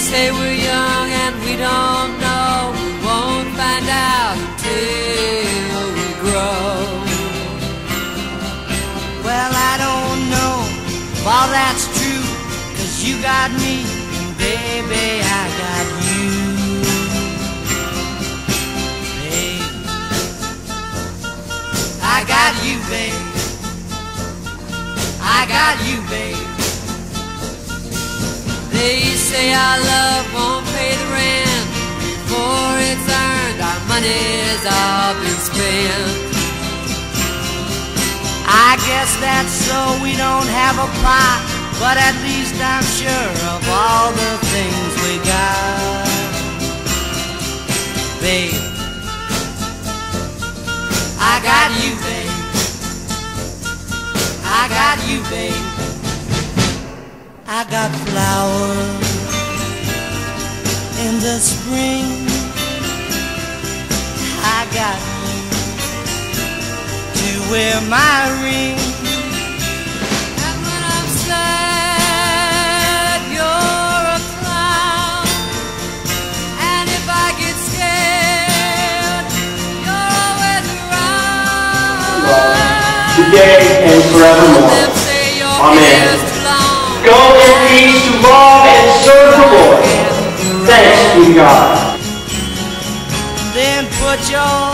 say we're young and we don't know. We won't find out until we grow. Well, I don't know if that's true, cause you got me, and baby, I got you. Babe, I got you, babe. I got you, babe. Money's all been spent. I guess that's so we don't have a plot, but at least I'm sure of all the things we got. Babe, I got you, babe. I got you, babe. I got flowers wear my ring. And when I'm sad, you're a clown. And if I get scared, you're always around. today and forevermore. Them say your Amen. hair's too long. Go in peace to love and serve the Lord. Thanks be God. Then put your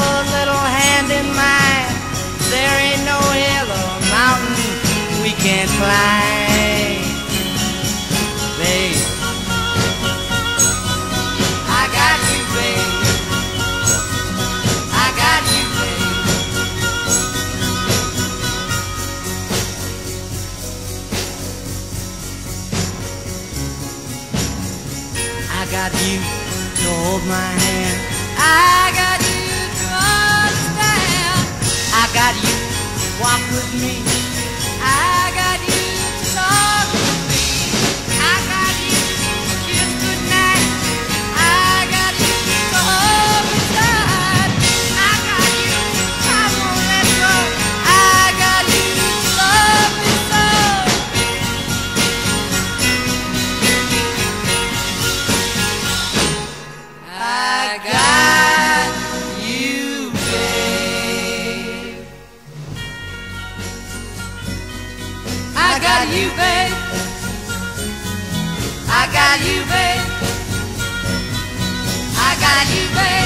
got you to hold my hand. I got you to understand. I got you to walk with me. Got you, babe. I got you, babe. I got you, babe.